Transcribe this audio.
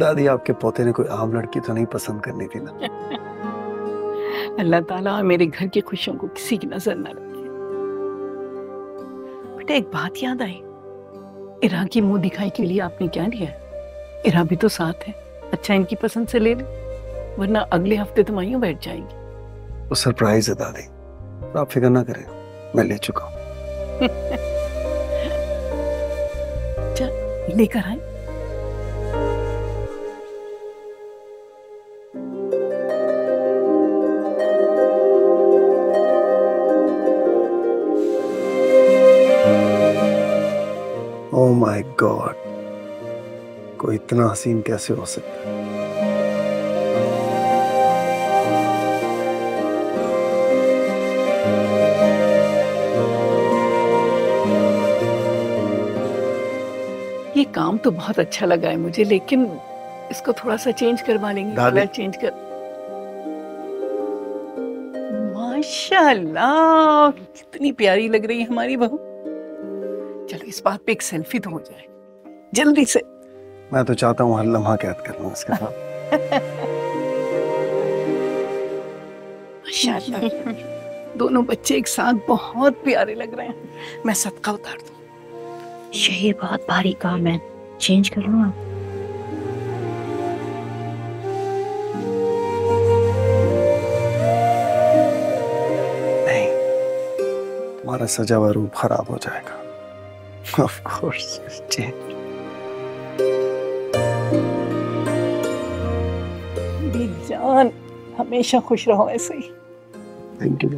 दादी आपके पोते ने कोई आम लड़की तो नहीं पसंद करनी थी ना। अल्लाह ताला मेरे घर की खुशियों को किसी की नज़र न रखे। बेटा एक बात याद आई? इरा की मुँह दिखाई के लिए आपने क्या लिया इरा भी तो साथ है। अच्छा इनकी पसंद से ले ले वरना अगले हफ़्ते तुम आइयो बैठ जाएँगी। वो सरप्राइज़ है दादी। आप फ़िक्र ना करें मैं ले चुका हूँ। लेकर आए। ओह माय गॉड कोई इतना हसीन कैसे हो सकता है? ये काम तो बहुत अच्छा लगा है मुझे लेकिन इसको थोड़ा सा चेंज करवा लेंगे। कलर चेंज कर माशाल्लाह कितनी प्यारी लग रही है हमारी बहू। चलो इस बात पे एक सेल्फी तो हो जाए। जल्दी से। मैं तो चाहता हूँ हर लम्हा कैद कर लूँ इसके साथ। दोनों बच्चे एक साथ बहुत प्यारे लग रहे हैं। मैं सदका उतार दूँ। ये बहुत भारी काम है। चेंज कर लूँ आप? तुम्हारा सजा हुआ रूप खराब हो जाएगा। ऑफ़ कोर्स चेंज मेरी जान हमेशा खुश रहो ऐसे ही। Thank you